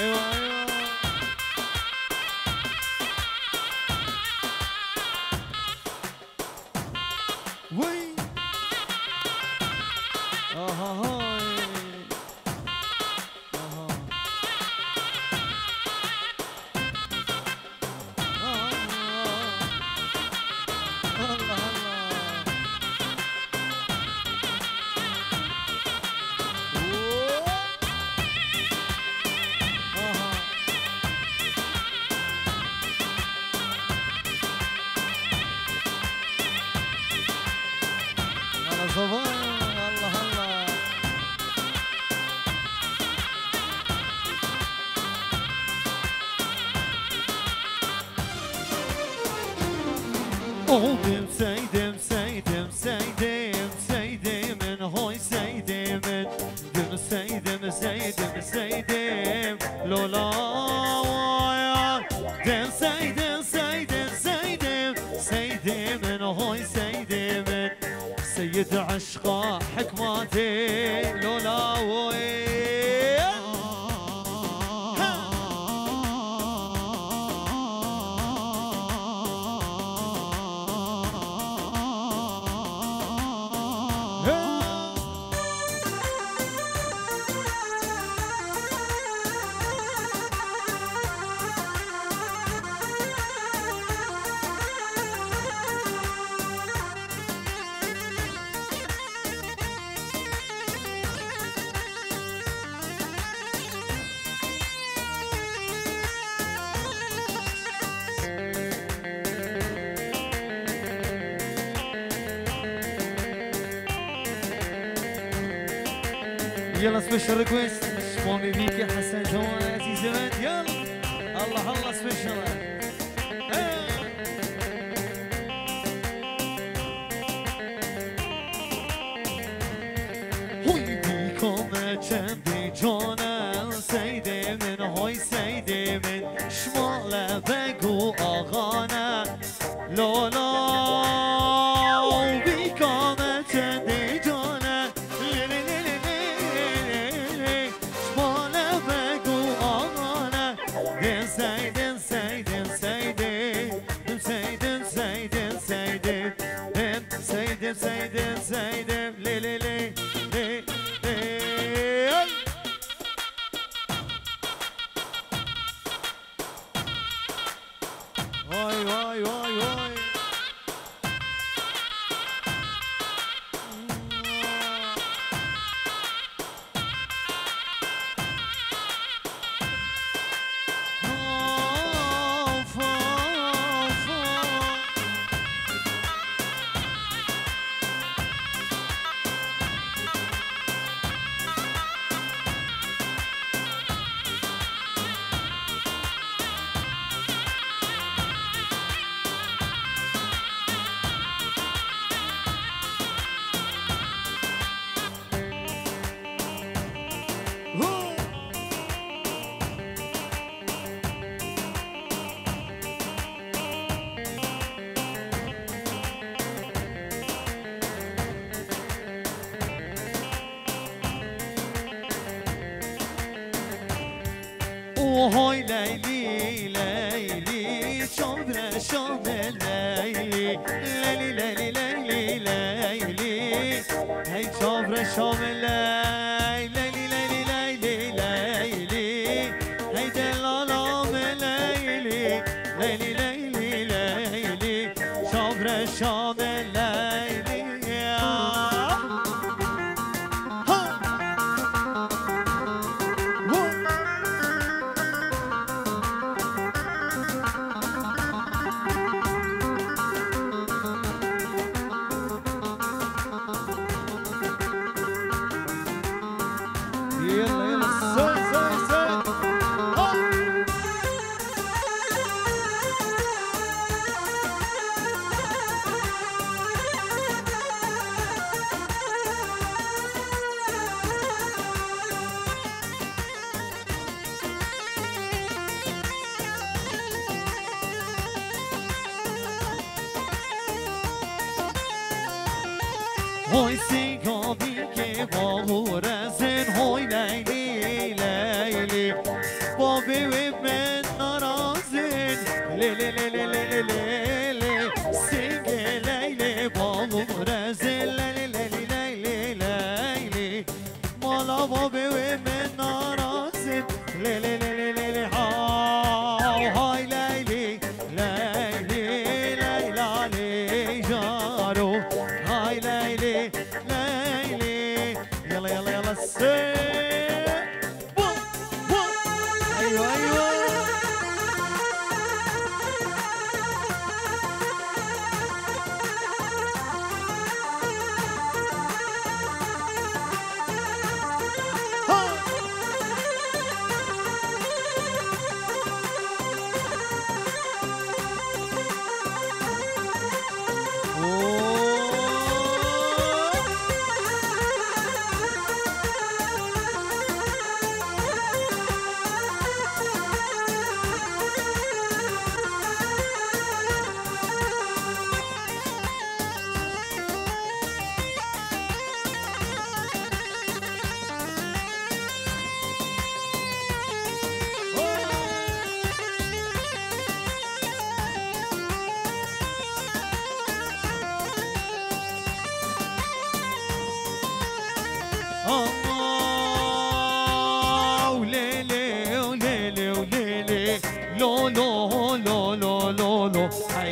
Hey, هوي سيد عشقه حكماتي لولا وين ريكويست سبومي بيكي حسن جوان عزيز زمان يلا الله الله سبيشال هوي بيكم چندی جانم سیده من های سیده من شمال بگو آغانم لالا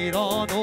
色の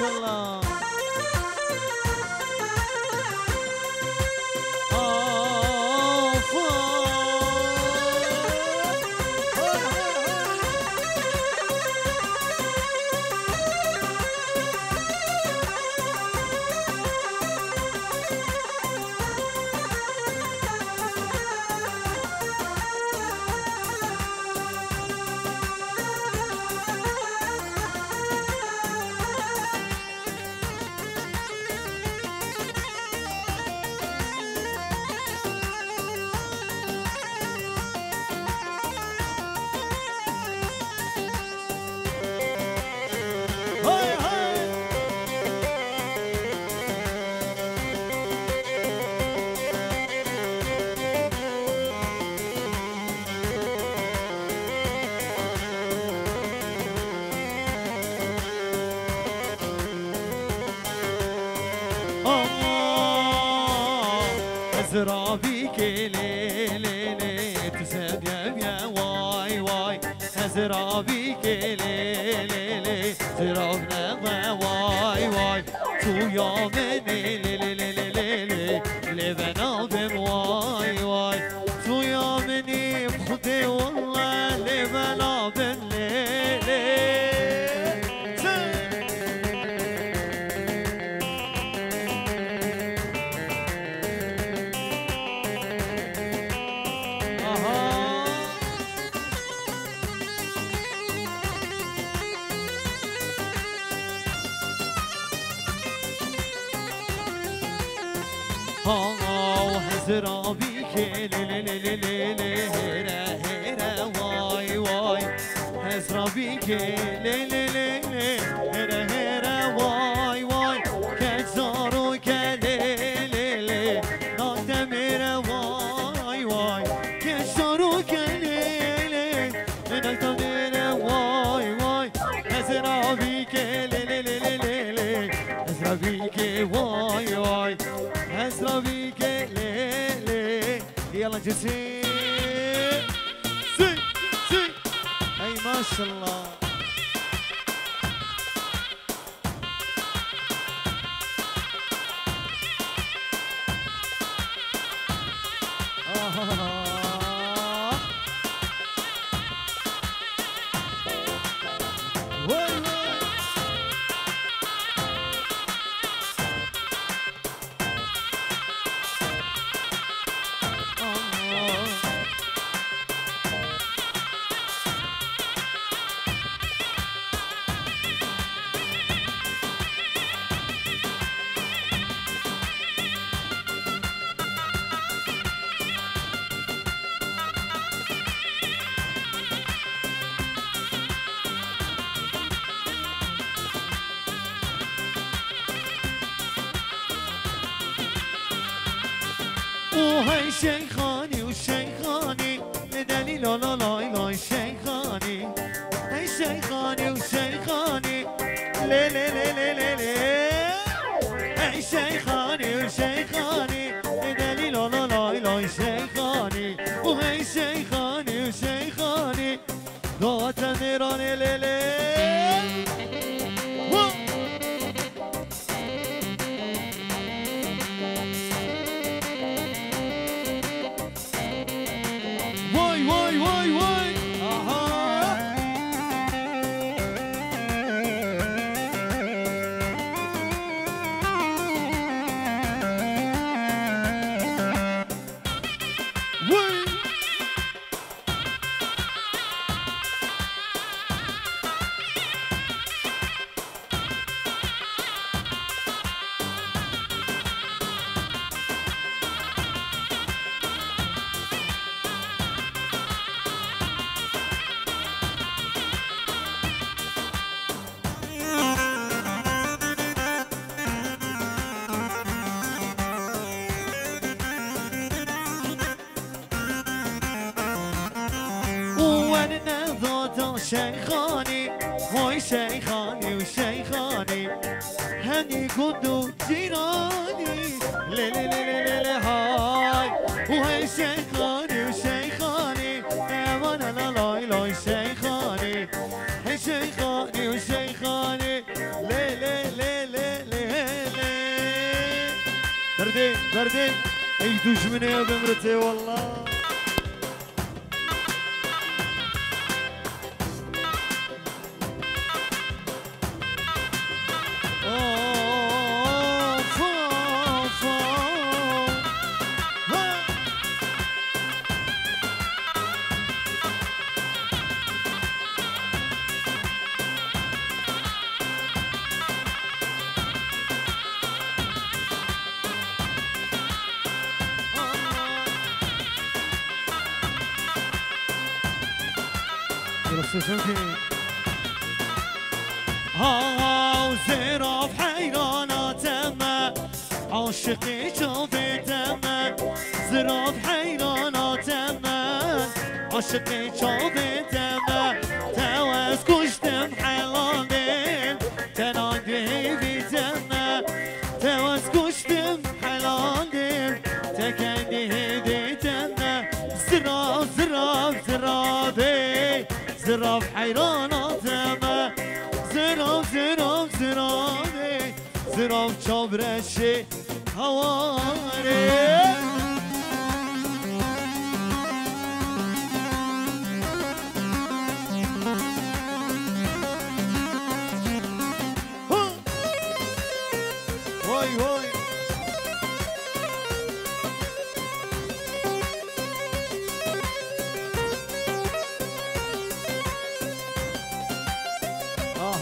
Salam. هزرابي كلي لي لي تسد يا يا واي واي هزرابي كلي لي لي زرابنا واي واي تو يا مني لي لي لي جسيم سي سي اي ما شاء الله وهي شيخاني وشيخاني لدلي لا لا لا لا شيخاني هي شيخاني وشيخاني لي لي لي لي لي لي هي شيخاني ضاد شيخاني هاي شيخاني وشيخاني هني قدو جيراني لي لي لي لي لي هاي وهي شيخاني وشيخاني وأنا لا لا لا شيخاني هي شيخاني وشيخاني لي لي لي لي لي لي بردين بردين اي دشمني يا بمرتي والله رسوتي ها زراف من. عاشقی تو من. زراف حیراناتم عاشقی تو بدم هواره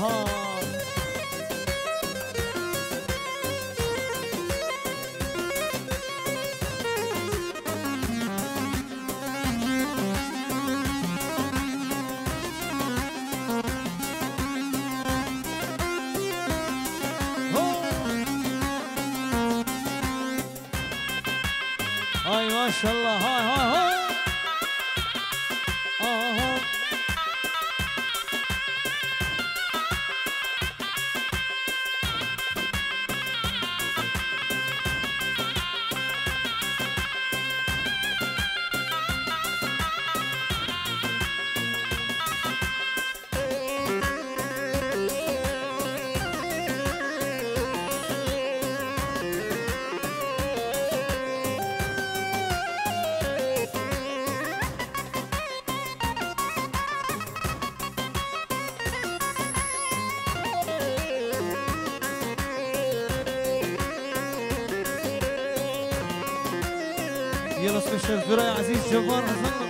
شاء الله MashaAllah. Hi, hi, hi. يلا سبيشال يا عزيز جبار حسن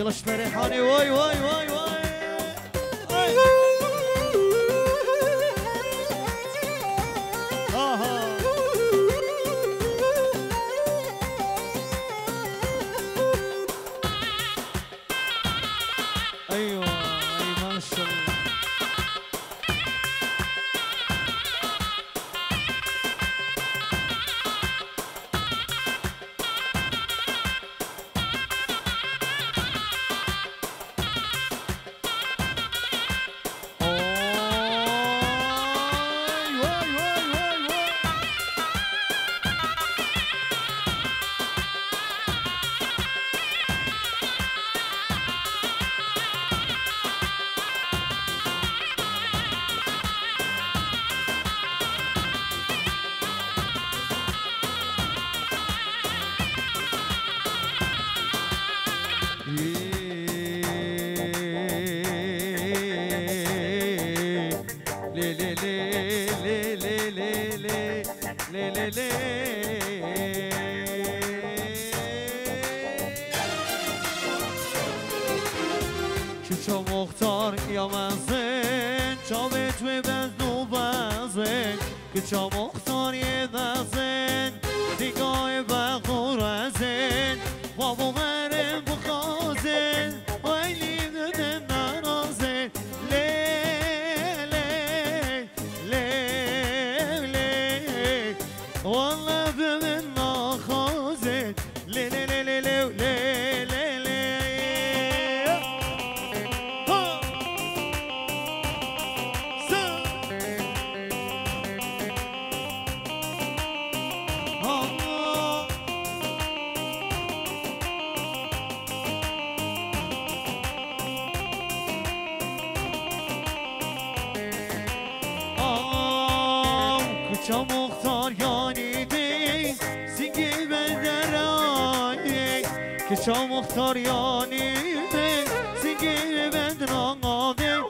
يلا شفرحاني واي واي واي واي Çabuk saniyeden çamuktar yanidi Singi benderai Ki çamuktar yanidi Singi benderai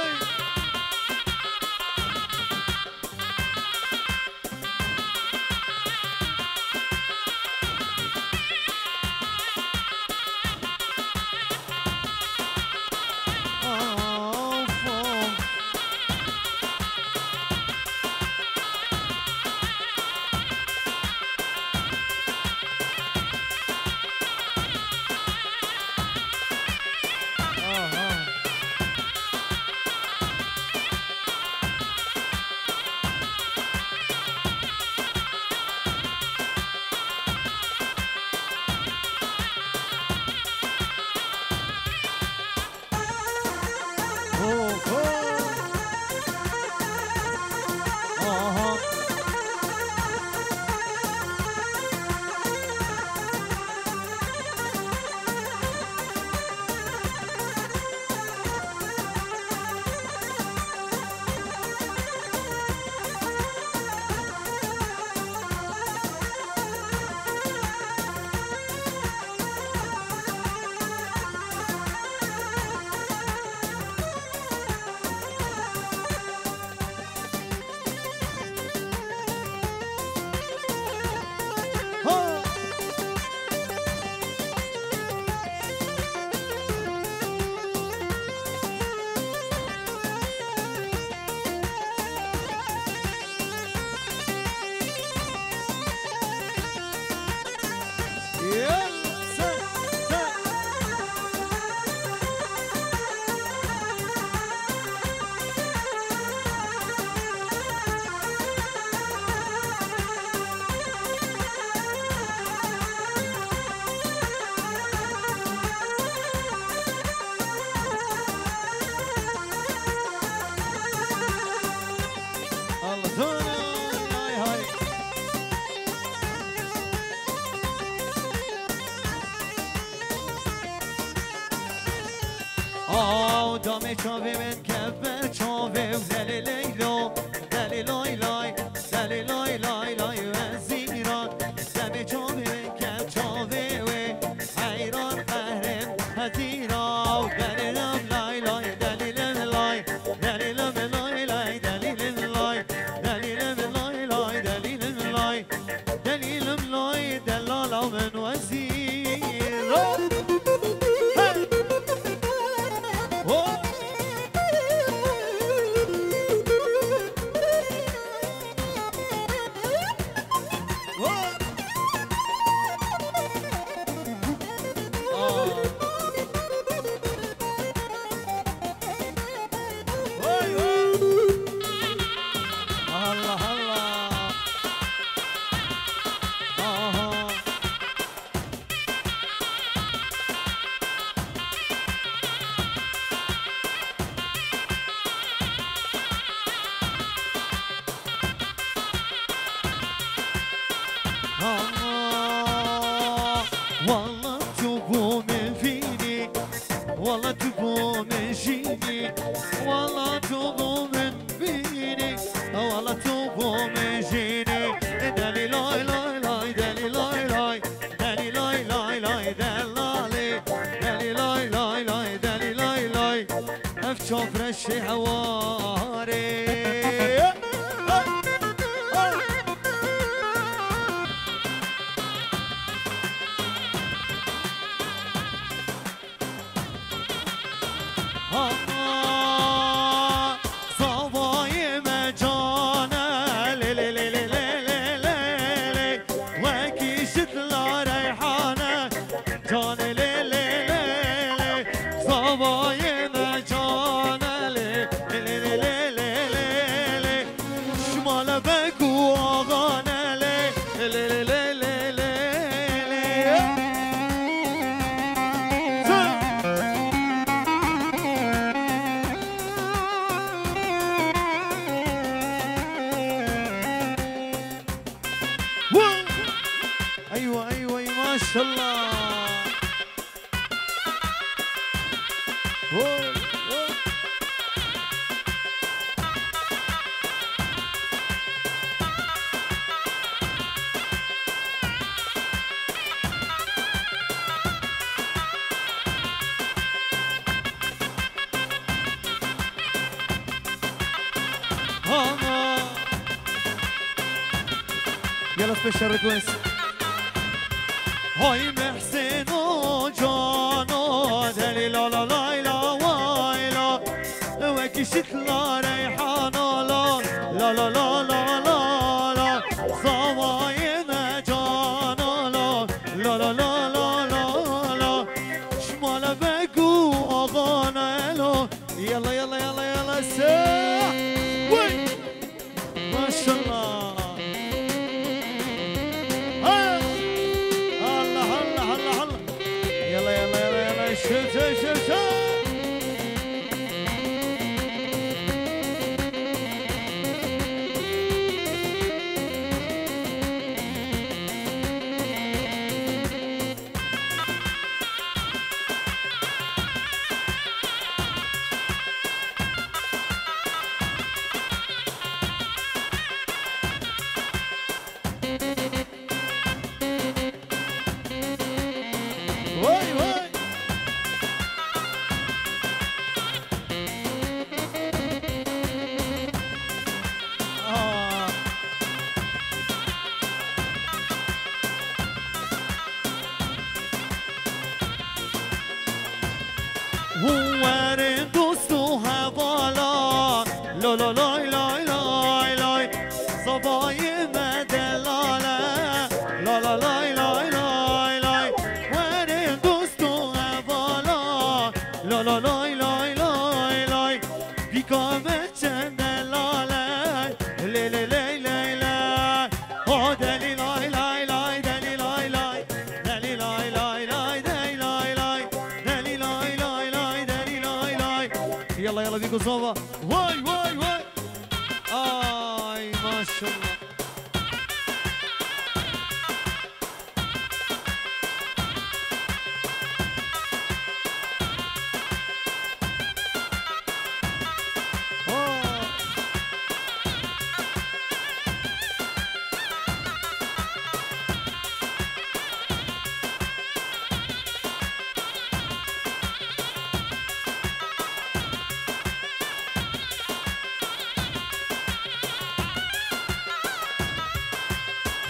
الله شام مختاریانی سینگ سبيشال special request. Whoa.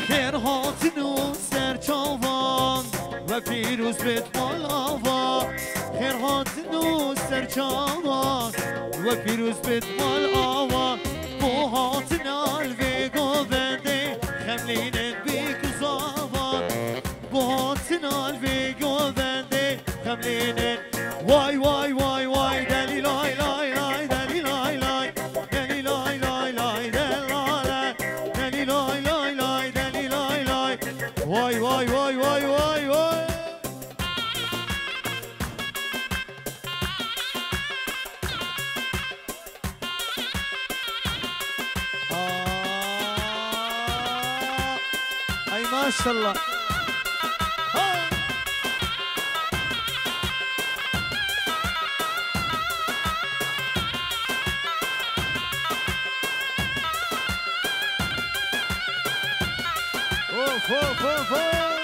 خرهات نو سرچاوان و پیروز بت مالاوا خیرهات نو سرچاوان و پیروز بت بو بوهات آلوی الله اوف اوف اوف اوف